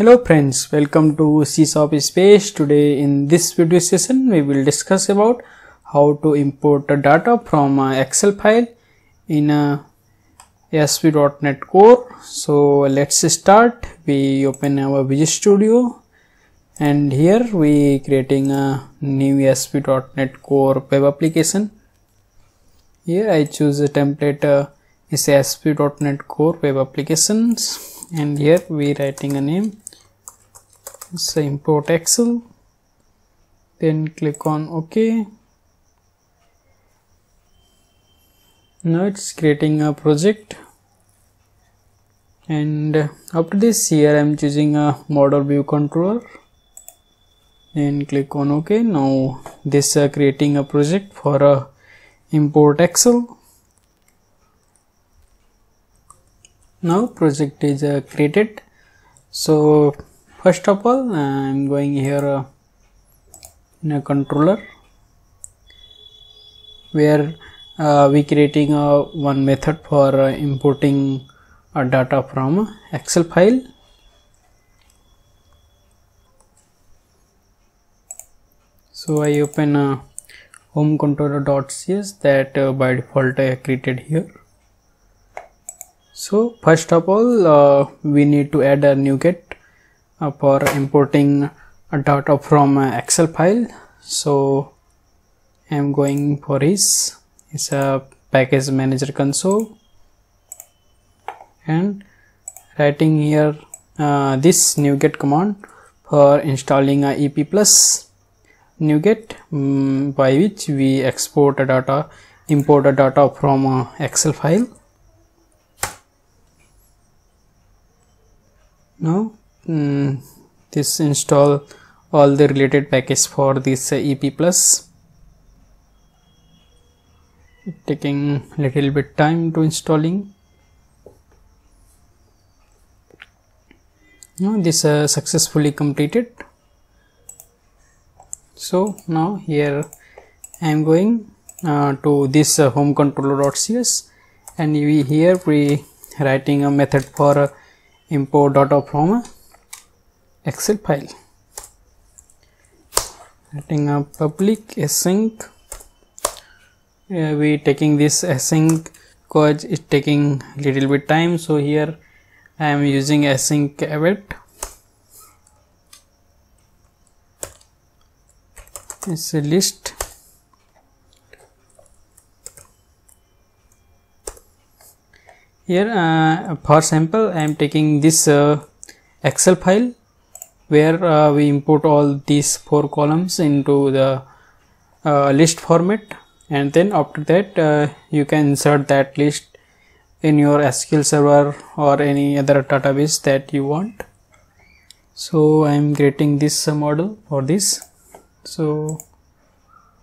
Hello friends, welcome to Csharp Space. Today in this video session we will discuss about how to import data from Excel file in a ASP.NET Core. So let's start. We open our Visual Studio and here we creating a new ASP.NET Core web application. Here I choose a template uh, is ASP.NET Core web applications and here we writing a name say import excel. Then click on ok. Now it's creating a project. And after this here i'm choosing a model view controller. And click on ok. Now this uh, creating a project for a import excel. Now project is uh, created. So first of all i'm going here uh, in a controller where uh, we creating a uh, one method for uh, importing a data from excel file. So i open a home controller.cs that uh, by default i created here. So first of all uh, we need to add a NuGet uh, for importing a data from excel file. So i'm going for his it's a package manager console. And writing here uh, this NuGet command for installing a EPPlus NuGet um, by which we export a data import a data from a excel file. Now mm, this install all the related package for this uh, EPPlus. Taking little bit time to installing. Now this uh, successfully completed. So now here I am going uh, to this uh, home controller.cs and we here we writing a method for uh, import data from excel file. Setting a public async. We taking this async because it's taking little bit time. So here I am using async await it's a list. Here uh, for sample I am taking this uh, excel file where uh, we import all these four columns into the uh, list format. And then after that uh, you can insert that list in your SQL server or any other database that you want. So I am creating this model for this. So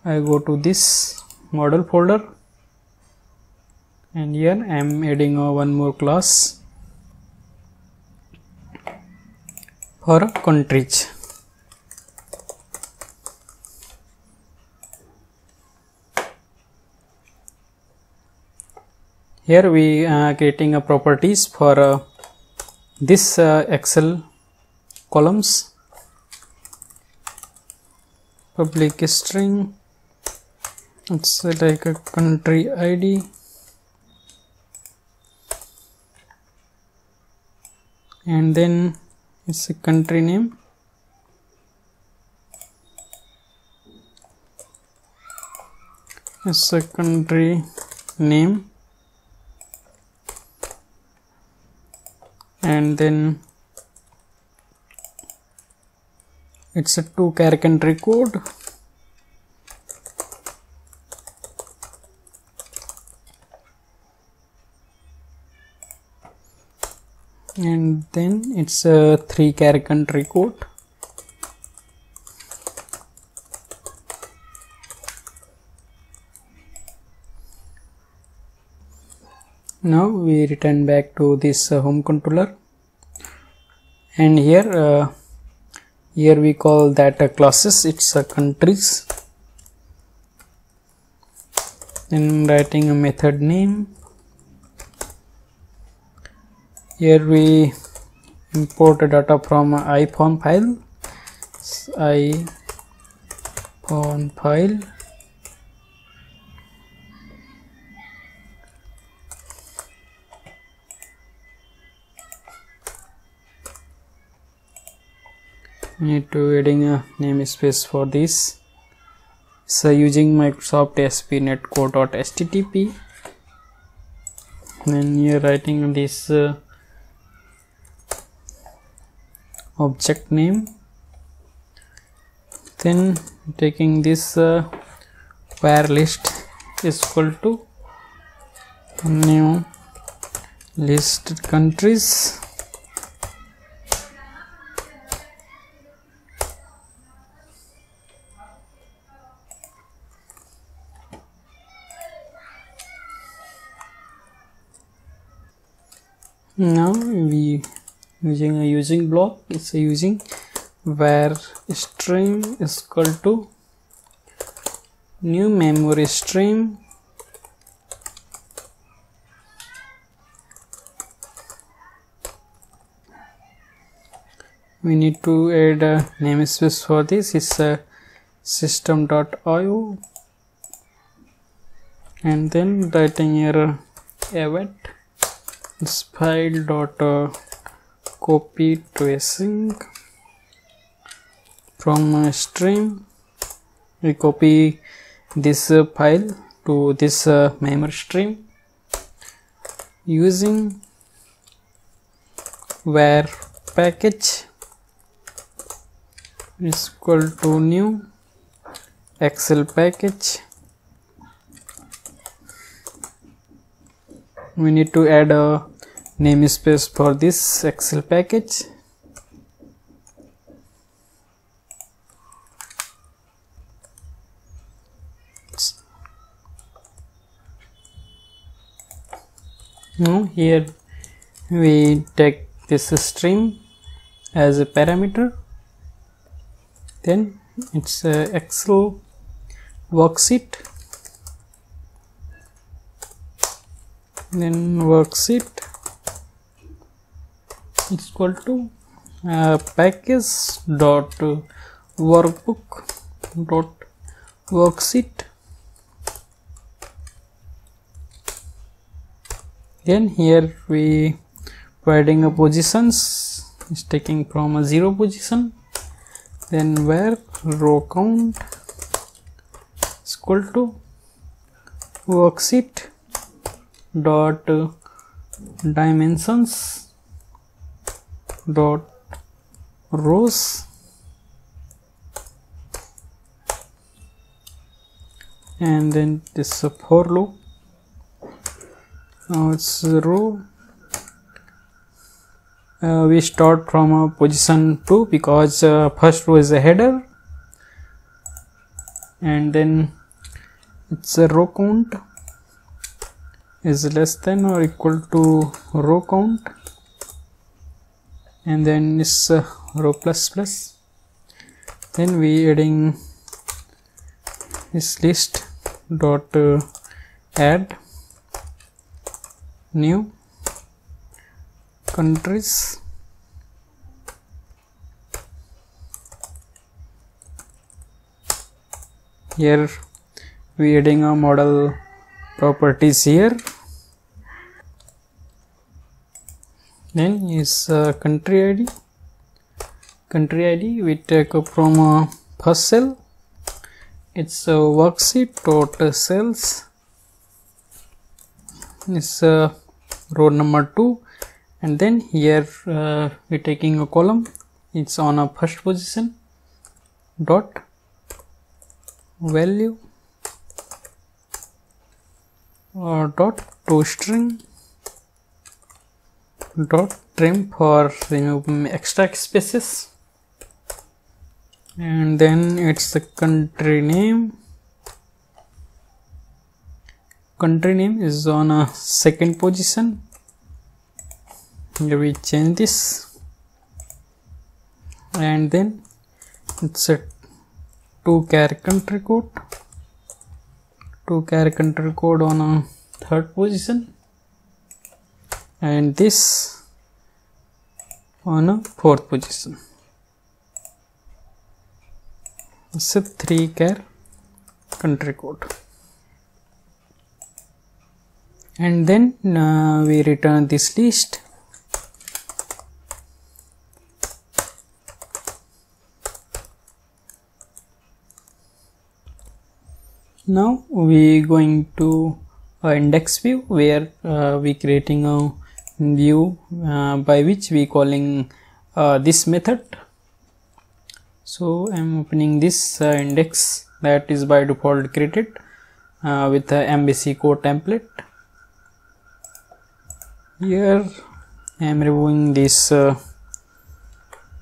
I go to this model folder. And here I am adding uh, one more class for countries. Here we are creating a properties for uh, this uh, Excel columns. Public string. It's like a country id and then it's a country name. It's a country name. And then it's a two character country code and then it's a three character country code now we return back to this uh, home controller. And here uh, here we call that uh, classes. It's a countries. Then writing a method name here we import data from IFormFile. Iphone file. Need to adding a namespace for this. So using microsoft Core.http then you're writing this uh, object name. Then taking this uh, where list is equal to new list countries. Now we using a using block it's a using where stream is equal to new memory stream we need to add a namespace for this it's a system.io and then writing here event this file dot uh, copy tracing from stream. We copy this uh, file to this uh, memory stream using where package is equal to new excel package. We need to add a namespace for this excel package. Now here we take this string as a parameter. Then it's a excel worksheet. Then worksheet is equal to uh, package dot workbook dot worksheet. Then here we providing a positions is taking from a zero position. Then where row count is equal to worksheet dot dimensions dot rows. And then this uh, for loop. Now it's row. Uh, we start from a position 2 because uh, first row is a header. And then it's a row count. Is less than or equal to row count and then is uh, row plus plus. Then we adding this list dot uh, add new countries. Here we adding a model properties here then is uh, country id country id we take from uh, first cell. It's a worksheet total cells. Is uh, row number 2 and then here uh, we're taking a column. It's on a first position. Dot. Value. Or dot. To string dot trim for removing mm, extra spaces. And then it's the country name. Country name is on a second position. Here we change this. And then it's a two character country code. Two character country code on a third position and this on a fourth position. A 3 care country code. And then uh, we return this list. Now we going to uh, index view where uh, we creating a view uh, by which we calling uh, this method. So i'm opening this uh, index that is by default created with the MVC code template. Here I am removing this uh,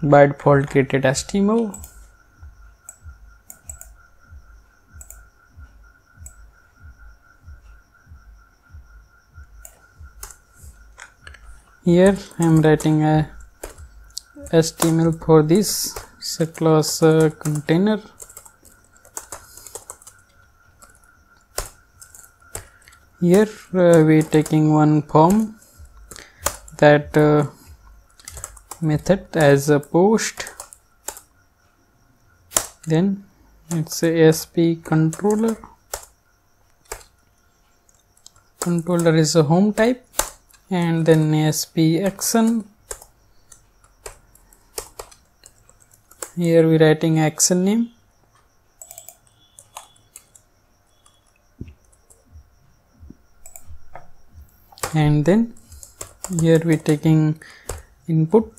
by default created HTML here I am writing a HTML for this so class uh, container. Here uh, we taking one form that uh, method as a post. Then it's a sp controller. Controller is a home type and then action here we writing action name. And then here we taking input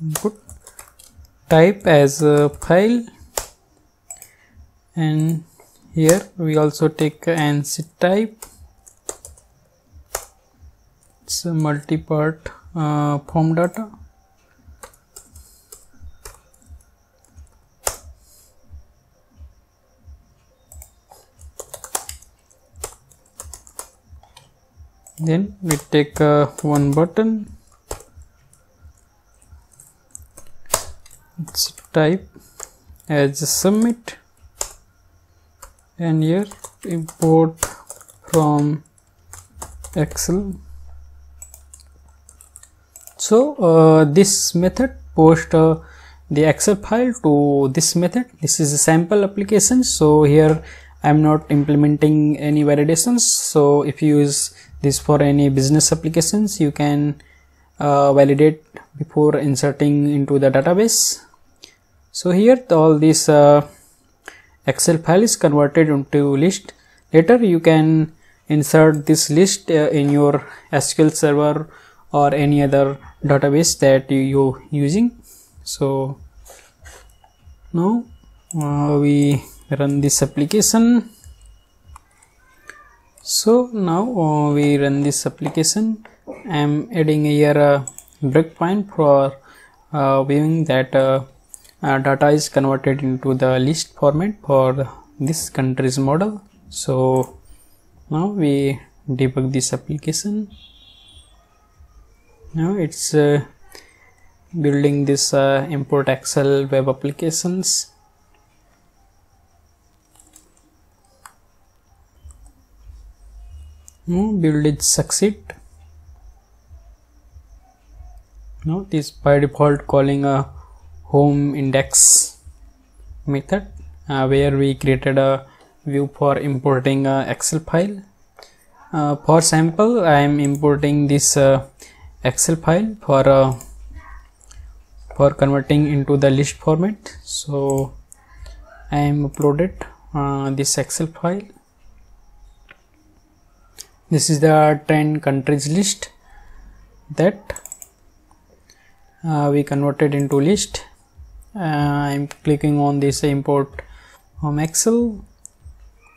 input type as a file. And here we also take ANSI type it's a multi-part uh, form data? Then we take uh, one button. Its type as submit. And here import from excel so uh, this method post uh, the excel file to this method. This is a sample application. So here i'm not implementing any validations. So if you use this for any business applications you can uh, validate before inserting into the database. So here all this uh, excel file is converted into list. Later you can insert this list uh, in your sql server or any other database that you, you using. So now uh, we run this application. So now uh, we run this application. I am adding here a breakpoint for uh, viewing that uh, uh, data is converted into the list format for this country's model. So now we debug this application now it's uh, building this uh, import excel web applications. Now build it succeed. Now this by default calling a home index method uh, where we created a view for importing a excel file. Uh, for sample i am importing this uh, excel file for uh, for converting into the list format. So i am uploaded uh, this excel file. This is the 10 countries list that uh, we converted into list. Uh, i'm clicking on this import from excel.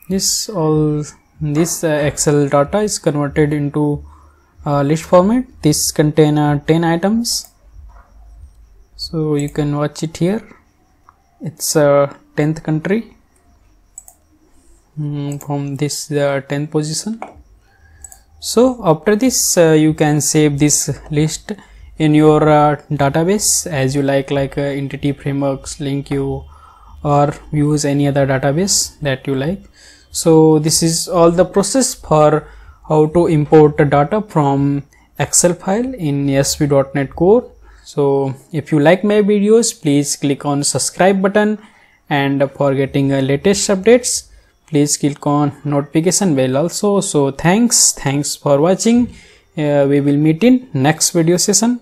This all this uh, excel data is converted into uh, list format. This contain uh, 10 items. So you can watch it here. It's a 10th country. Mm, from this the 10th position. So after this uh, you can save this list in your uh, database as you like like uh, entity frameworks LINQ or use any other database that you like. So this is all the process for how to import the data from excel file in ASP.NET core. So if you like my videos please click on subscribe button. And for getting latest updates please click on notification bell also. So thanks. Thanks for watching. Uh, we will meet in next video session